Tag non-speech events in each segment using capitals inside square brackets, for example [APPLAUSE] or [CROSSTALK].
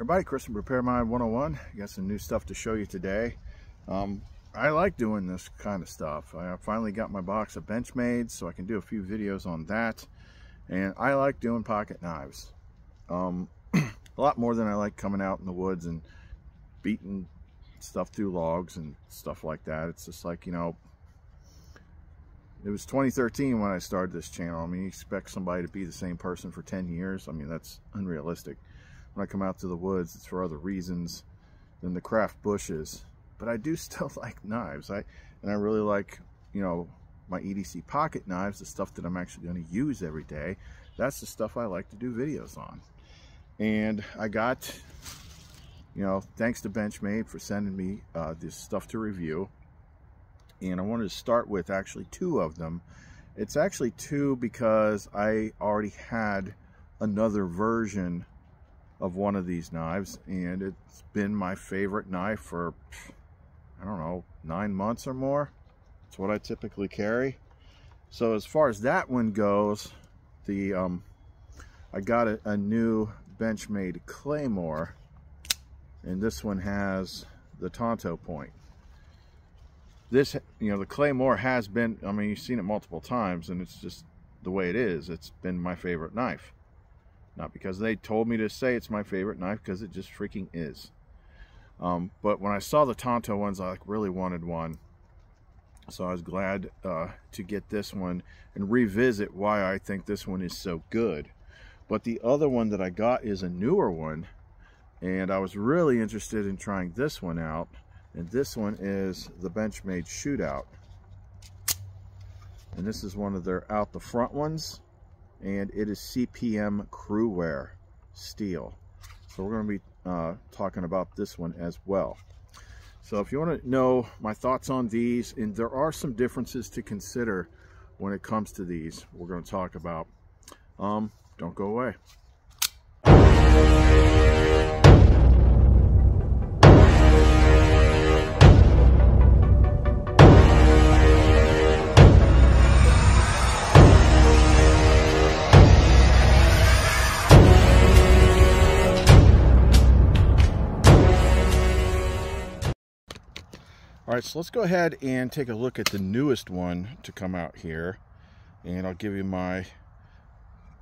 Everybody, Chris from Prepared Mind 101. I Got some new stuff to show you today. Um, I like doing this kind of stuff. I finally got my box of Benchmade, so I can do a few videos on that. And I like doing pocket knives. Um, [CLEARS THROAT] a lot more than I like coming out in the woods and beating stuff through logs and stuff like that. It's just like, you know, it was 2013 when I started this channel. I mean, you expect somebody to be the same person for 10 years. I mean, that's unrealistic when I come out to the woods, it's for other reasons than the craft bushes. But I do [LAUGHS] still like knives. I and I really like, you know, my EDC pocket knives, the stuff that I'm actually going to use every day. That's the stuff I like to do videos on. And I got, you know, thanks to Benchmade for sending me uh, this stuff to review. And I wanted to start with actually two of them. It's actually two because I already had another version of one of these knives and it's been my favorite knife for I don't know nine months or more. It's what I typically carry. So as far as that one goes the um, I got a, a new Benchmade Claymore and this one has the Tanto point. This you know the Claymore has been I mean you've seen it multiple times and it's just the way it is. It's been my favorite knife not because they told me to say it's my favorite knife, because it just freaking is. Um, but when I saw the Tanto ones, I like really wanted one. So I was glad uh, to get this one and revisit why I think this one is so good. But the other one that I got is a newer one. And I was really interested in trying this one out. And this one is the Benchmade Shootout. And this is one of their out the front ones and it is CPM Cruwear steel. So we're going to be uh, talking about this one as well. So if you want to know my thoughts on these, and there are some differences to consider when it comes to these, we're going to talk about. Um, don't go away. All right, so let's go ahead and take a look at the newest one to come out here. And I'll give you my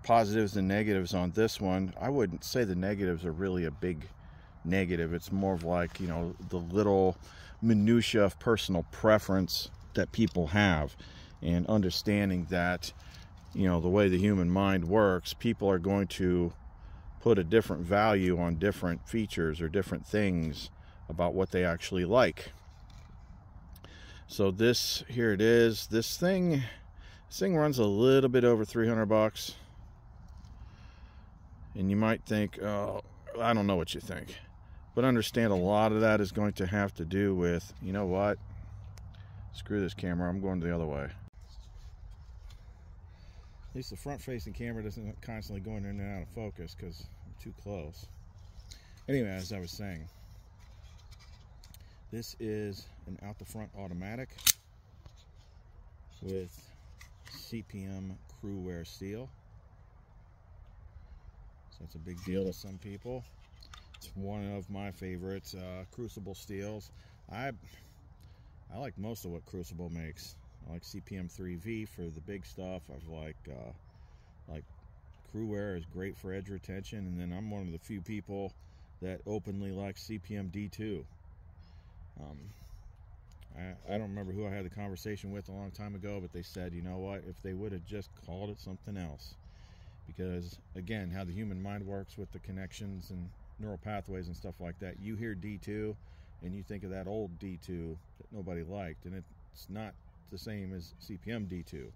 positives and negatives on this one. I wouldn't say the negatives are really a big negative. It's more of like, you know, the little minutia of personal preference that people have. And understanding that, you know, the way the human mind works, people are going to put a different value on different features or different things about what they actually like so this here it is. This thing this thing runs a little bit over 300 bucks. And you might think oh i don't know what you think. But understand a lot of that is going to have to do with you know what? Screw this camera. I'm going the other way. At least the front facing camera doesn't constantly going in and out of focus because i'm too close. Anyway as i was saying this is an out the front automatic with CPM Cruwear steel. So it's a big deal to some people. It's one of my favorites, uh, Crucible steels. I I like most of what Crucible makes. I like CPM 3V for the big stuff. I've like uh, like Cruwear is great for edge retention, and then I'm one of the few people that openly like CPM D2. Um, I, I don't remember who I had the conversation with a long time ago, but they said, you know what, if they would have just called it something else. Because, again, how the human mind works with the connections and neural pathways and stuff like that, you hear D2 and you think of that old D2 that nobody liked, and it's not the same as CPM D2.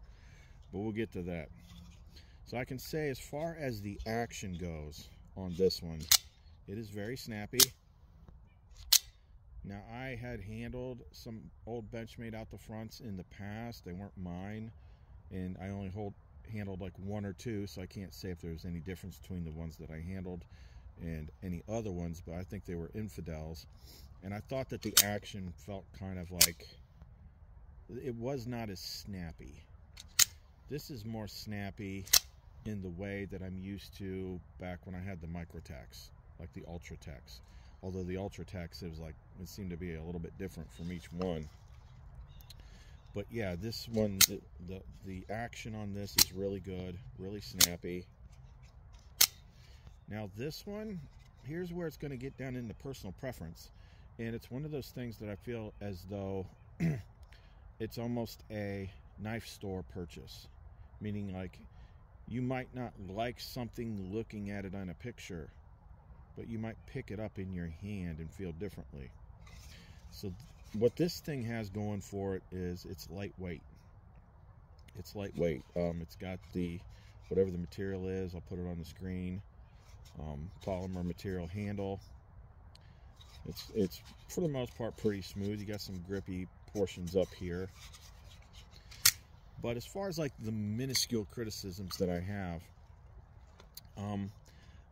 But we'll get to that. So I can say, as far as the action goes on this one, it is very snappy. Now I had handled some old Benchmade out the fronts in the past. They weren't mine, and I only hold handled like one or two, so I can't say if there was any difference between the ones that I handled and any other ones. But I think they were infidels, and I thought that the action felt kind of like it was not as snappy. This is more snappy in the way that I'm used to back when I had the Microtechs like the UltraTechs. Although the UltraTechs, it was like, it seemed to be a little bit different from each one. But yeah, this one, the, the, the action on this is really good, really snappy. Now this one, here's where it's going to get down into personal preference. And it's one of those things that I feel as though [CLEARS THROAT] it's almost a knife store purchase. Meaning like you might not like something looking at it on a picture, but you might pick it up in your hand and feel differently. So what this thing has going for it is it's lightweight. It's lightweight. Um, it's got the whatever the material is. I'll put it on the screen. Um, polymer material handle. It's it's for the most part pretty smooth. You got some grippy portions up here. But as far as like the minuscule criticisms that I have, um,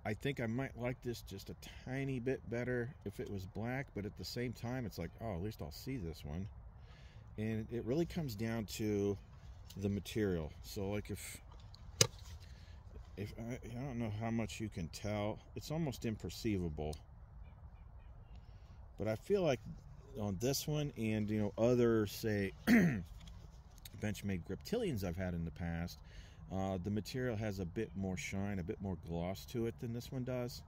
I think I might like this just a tiny bit better if it was black, but at the same time, it's like, oh, at least I'll see this one. And it really comes down to the material. So like if, if I, I don't know how much you can tell, it's almost imperceivable. But I feel like on this one and, you know, other, say, [CLEARS THROAT] Benchmade Griptilians I've had in the past, uh, the material has a bit more shine, a bit more gloss to it than this one does.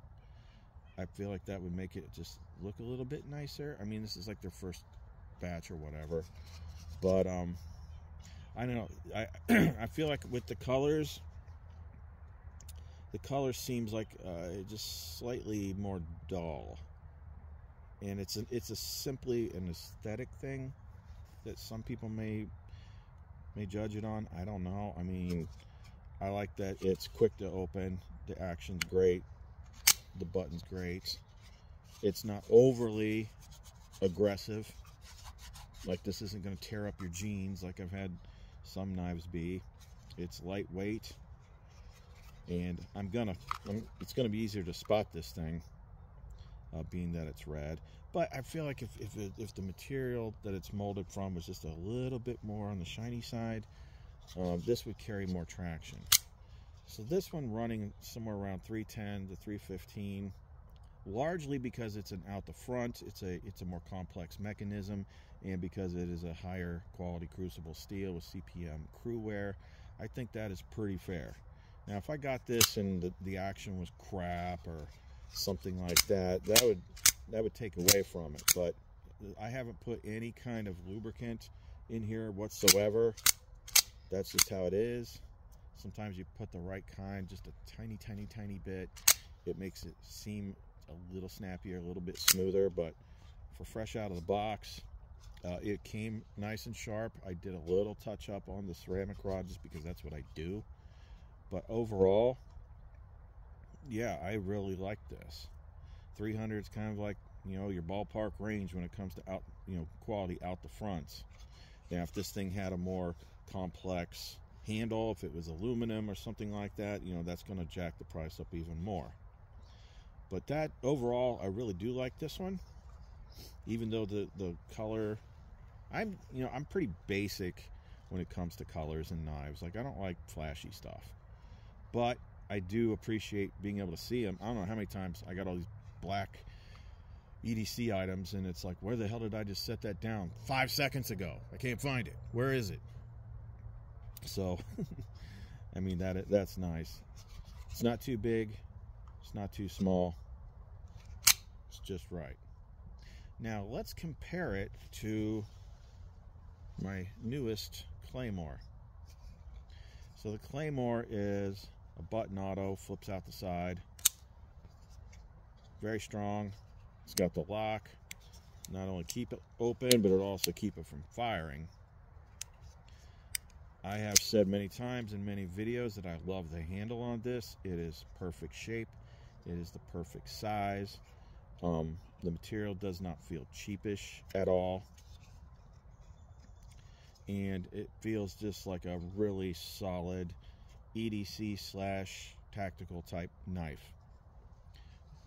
I feel like that would make it just look a little bit nicer. I mean, this is like their first batch or whatever. But, um, I don't know. I, [CLEARS THROAT] I feel like with the colors, the color seems like uh, just slightly more dull. And it's a, it's a simply an aesthetic thing that some people may may judge it on. I don't know. I mean, I like that it's quick to open. The action's great. The button's great. It's not overly aggressive. Like this isn't going to tear up your jeans like I've had some knives be. It's lightweight. And I'm gonna, it's gonna be easier to spot this thing, uh, being that it's red. But I feel like if if, it, if the material that it's molded from was just a little bit more on the shiny side, uh, this would carry more traction. So this one running somewhere around 310 to 315, largely because it's an out the front, it's a it's a more complex mechanism, and because it is a higher quality crucible steel with CPM Cruwear, I think that is pretty fair. Now, if I got this and the, the action was crap or something like that, that would that would take away from it. But I haven't put any kind of lubricant in here whatsoever. That's just how it is. Sometimes you put the right kind, just a tiny, tiny, tiny bit. It makes it seem a little snappier, a little bit smoother, but for fresh out of the box, uh, it came nice and sharp. I did a little touch up on the ceramic rod just because that's what I do. But overall, yeah, I really like this. 300 is kind of like, you know, your ballpark range when it comes to out, you know, quality out the fronts. Now, if this thing had a more complex handle, if it was aluminum or something like that, you know, that's going to jack the price up even more. But that overall, I really do like this one. Even though the, the color, I'm, you know, I'm pretty basic when it comes to colors and knives. Like, I don't like flashy stuff. But I do appreciate being able to see them. I don't know how many times I got all these black EDC items and it's like, where the hell did I just set that down? Five seconds ago. I can't find it. Where is it? So, [LAUGHS] I mean, that that's nice. It's not too big. It's not too small. It's just right. Now, let's compare it to my newest Claymore. So the Claymore is a button auto, flips out the side. Very strong. It's got the lock. Not only keep it open, but it'll also keep it from firing. I have said many times in many videos that I love the handle on this. It is perfect shape. It is the perfect size. Um, the material does not feel cheapish at all. And it feels just like a really solid EDC slash tactical type knife.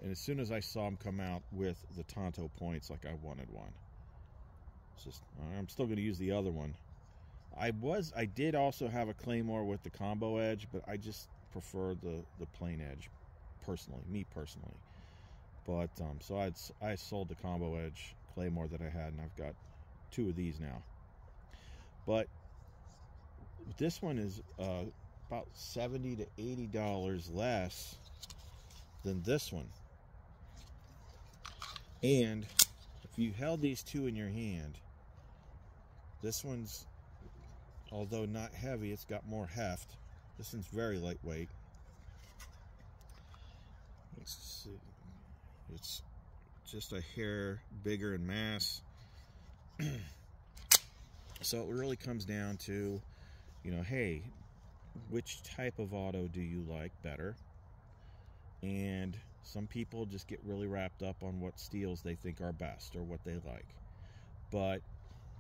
And as soon as I saw them come out with the Tanto points, like I wanted one. It's just, I'm still going to use the other one. I was, I did also have a Claymore with the combo edge, but I just prefer the, the plain edge, personally, me personally. But um, so I'd I sold the combo edge claymore that I had, and I've got two of these now. But this one is uh, about seventy to eighty dollars less than this one. And if you held these two in your hand, this one's, although not heavy, it's got more heft. This one's very lightweight. It's, it's just a hair bigger in mass. [CLEARS THROAT] so it really comes down to, you know, hey, which type of auto do you like better? And some people just get really wrapped up on what steels they think are best or what they like. But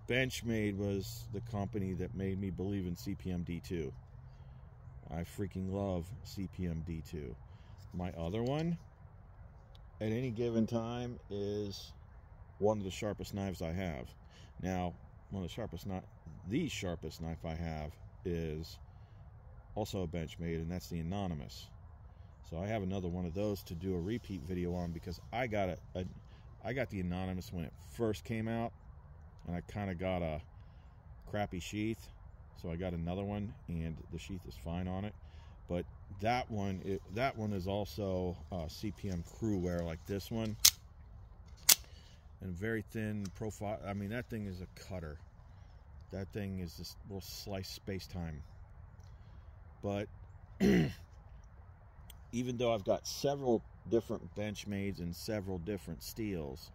Benchmade was the company that made me believe in CPM D2. I freaking love CPM D2. My other one, at any given time, is one of the sharpest knives I have. Now, one of the sharpest knife, the sharpest knife I have is also a Benchmade, and that's the Anonymous. So I have another one of those to do a repeat video on because I got a, a I got the Anonymous when it first came out, and I kind of got a crappy sheath, so I got another one, and the sheath is fine on it. But that one, it, that one is also uh, CPM Cruwear like this one, and very thin profile. I mean, that thing is a cutter. That thing is just will slice space time. But [CLEARS THROAT] even though I've got several different Benchmades and several different steels,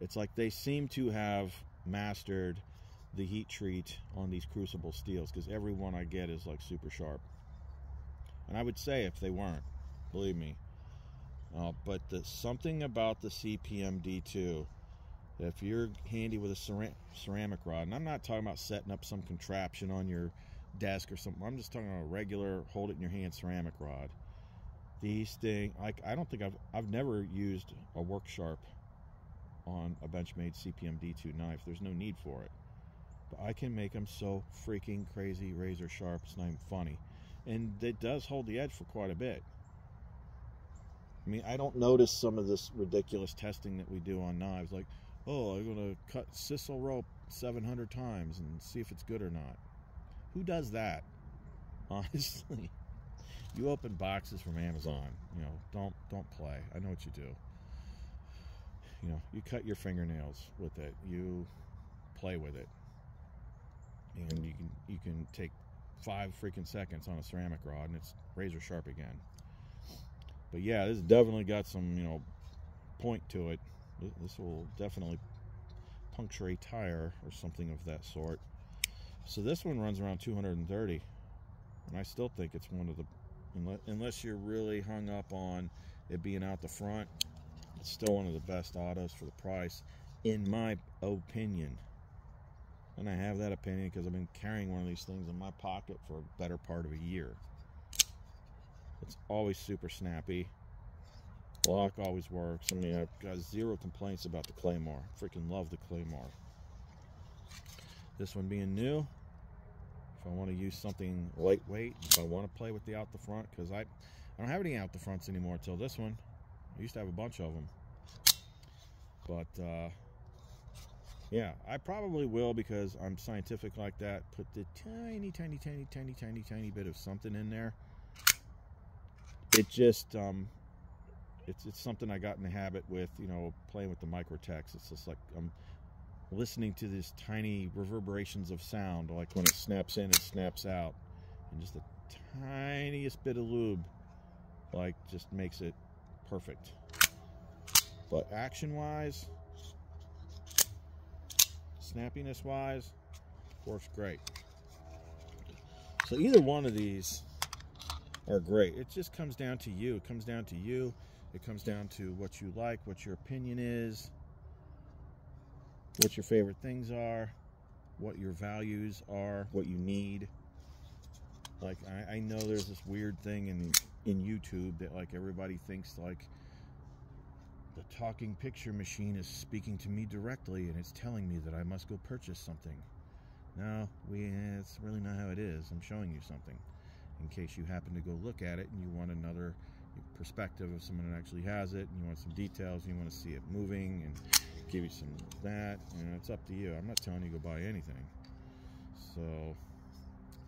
it's like they seem to have mastered the heat treat on these crucible steels because every one I get is like super sharp. And I would say if they weren't, believe me. Uh, but the, something about the CPM D2, if you're handy with a ceramic rod, and I'm not talking about setting up some contraption on your desk or something, I'm just talking about a regular hold it in your hand ceramic rod these things like I don't think I've I've never used a work sharp on a Benchmade CPM D2 knife. There's no need for it. But I can make them so freaking crazy razor sharp. It's not even funny. And it does hold the edge for quite a bit. I mean, I don't notice some of this ridiculous testing that we do on knives. Like, oh, I'm going to cut sisal rope 700 times and see if it's good or not. Who does that? [LAUGHS] Honestly you open boxes from Amazon. You know, don't don't play. I know what you do. You know, you cut your fingernails with it. You play with it, and you can you can take five freaking seconds on a ceramic rod, and it's razor sharp again. But yeah, this definitely got some you know point to it. This will definitely puncture a tire or something of that sort. So this one runs around 230, and I still think it's one of the unless you're really hung up on it being out the front it's still one of the best autos for the price in my opinion. And I have that opinion because I've been carrying one of these things in my pocket for a better part of a year. It's always super snappy. Lock always works. I mean I've got zero complaints about the Claymore. Freaking love the Claymore. This one being new if I want to use something lightweight, if I want to play with the out the front, because I, I don't have any out the fronts anymore until this one. I used to have a bunch of them. But, uh, yeah, I probably will because I'm scientific like that. Put the tiny, tiny, tiny, tiny, tiny, tiny bit of something in there. It just, um, it's, it's something I got in the habit with, you know, playing with the Microtechs. It's just like I'm listening to these tiny reverberations of sound, like when it snaps in, it snaps out, and just the tiniest bit of lube, like just makes it perfect. But action-wise, snappiness-wise, works great. So either one of these are great. It just comes down to you. It comes down to you. It comes down to what you like, what your opinion is what your favorite things are, what your values are, what you need. Like I, I know there's this weird thing in in YouTube that like everybody thinks like the talking picture machine is speaking to me directly and it's telling me that I must go purchase something. No, we it's really not how it is. I'm showing you something in case you happen to go look at it and you want another perspective of someone that actually has it and you want some details you want to see it moving and give you some that you know it's up to you i'm not telling you to go buy anything so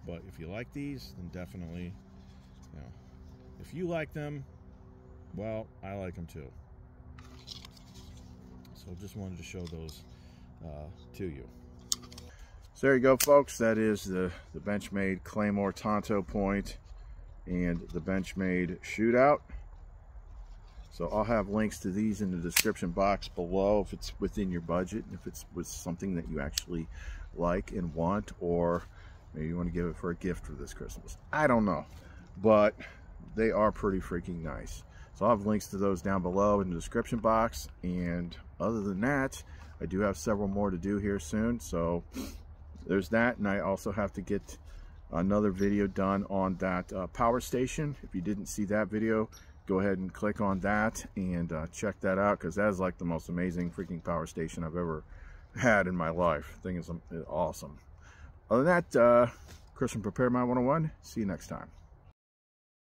but if you like these then definitely you know if you like them well i like them too. So I just wanted to show those uh, to you. So there you go folks. That is the the benchmade claymore tanto point and the benchmade shootout. So I'll have links to these in the description box below if it's within your budget, if it's with something that you actually like and want, or maybe you want to give it for a gift for this Christmas. I don't know, but they are pretty freaking nice. So I'll have links to those down below in the description box. And other than that, I do have several more to do here soon. So there's that. And I also have to get another video done on that uh, power station. If you didn't see that video, go ahead and click on that and uh, check that out because that is like the most amazing freaking power station I've ever had in my life. thing is awesome. Other than that, uh, Chris from Prepared Mind 101. See you next time.